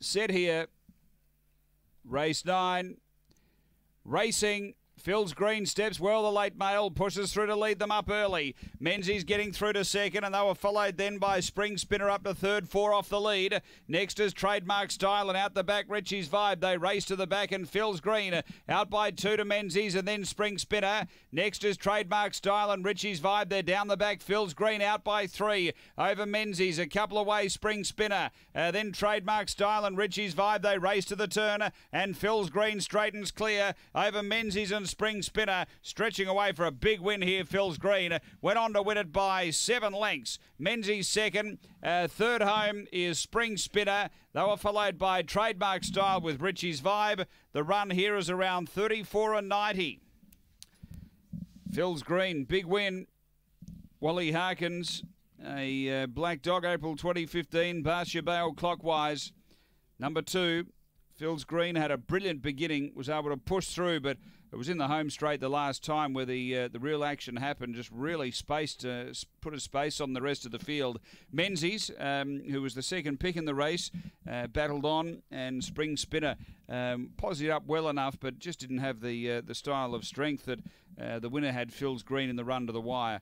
set here. Race nine. Racing. Phil's Green steps well. The late mail pushes through to lead them up early. Menzies getting through to second, and they were followed then by Spring Spinner up to third, four off the lead. Next is Trademark Style, and out the back, Richie's Vibe. They race to the back, and Phil's Green out by two to Menzies, and then Spring Spinner. Next is Trademark Style and Richie's Vibe. They're down the back. Phil's Green out by three over Menzies. A couple away, Spring Spinner. Uh, then Trademark Style and Richie's Vibe. They race to the turn, and Phil's Green straightens clear over Menzies and Spring Spinner stretching away for a big win here. Phil's Green went on to win it by seven lengths. Menzies second. Uh, third home is Spring Spinner. They were followed by Trademark Style with Richie's Vibe. The run here is around 34 and 90. Phil's Green, big win. Wally Harkins, a uh, black dog, April 2015, Barcia Bale clockwise. Number two, Phil's Green had a brilliant beginning, was able to push through, but it was in the home straight the last time where the uh, the real action happened. Just really spaced, uh, put a space on the rest of the field. Menzies, um, who was the second pick in the race, uh, battled on, and Spring Spinner um, posied up well enough, but just didn't have the uh, the style of strength that uh, the winner had. Phil's Green in the run to the wire.